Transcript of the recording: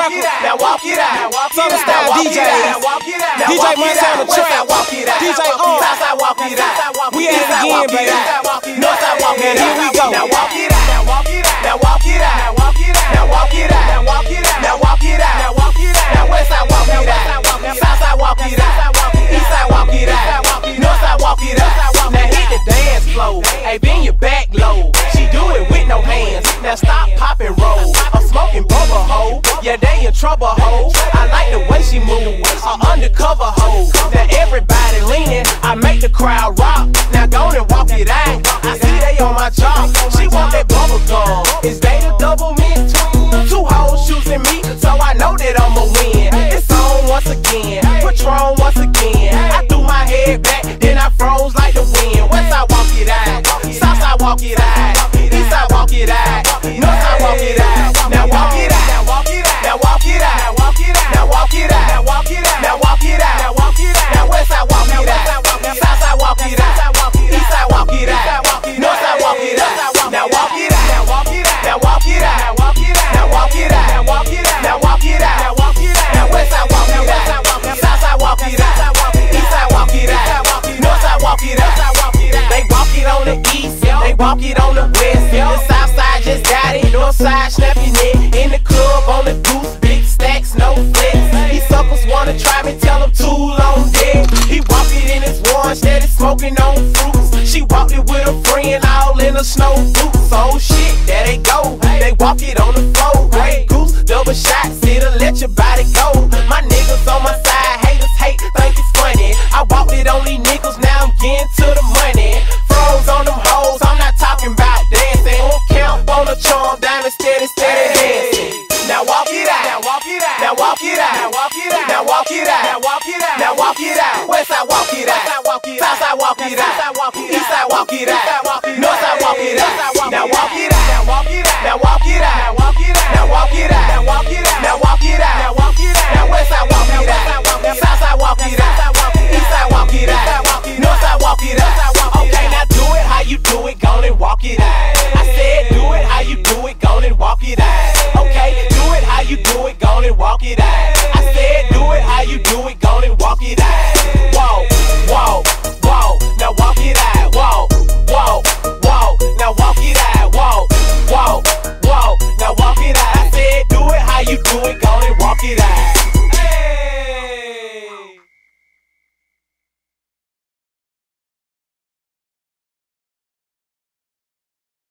record. Now walk it out. Southern style. DJ Montana Trap. DJ O. walk it out. We at it again, baby. Northside walk it Now here we out. go. Now walk it out. Now walk it out. Now walk it out. Now walk it out. Now walk it out. Now walk it out. Now walk it out. Now walk it out. Now westside walk it out. Southside walk it out. Eastside walk it out. Northside walk it out. Now hit the dance floor. Hey, bend back low. She do it with no hands. Now stop, pop Yeah, they in trouble hoe. I like the way she move. A undercover hoe. Now everybody leaning. I make the crowd fruits. She walked it with a friend. All in a snow boots. Oh shit, there they go. They walk it on the floor. Grey goose, double shots. It'll let your body go. My niggas on my side. Haters hate, think it's funny. I walked it on these niggas. Now I'm getting to the money. Froze on them hoes. I'm not talking about dancing. Won't count on the charm. Diamond steady, steady dancing. Now walk it out. Now walk it out. Now walk it out. Now walk it out. Now walk it out. Now walk it out. Walk it out. Walk it out. Northside walk it out. Now walk it out. Now walk it out. Now walk it out. Now walk it out. Now walk it out. Now walk it out. Now walk it out.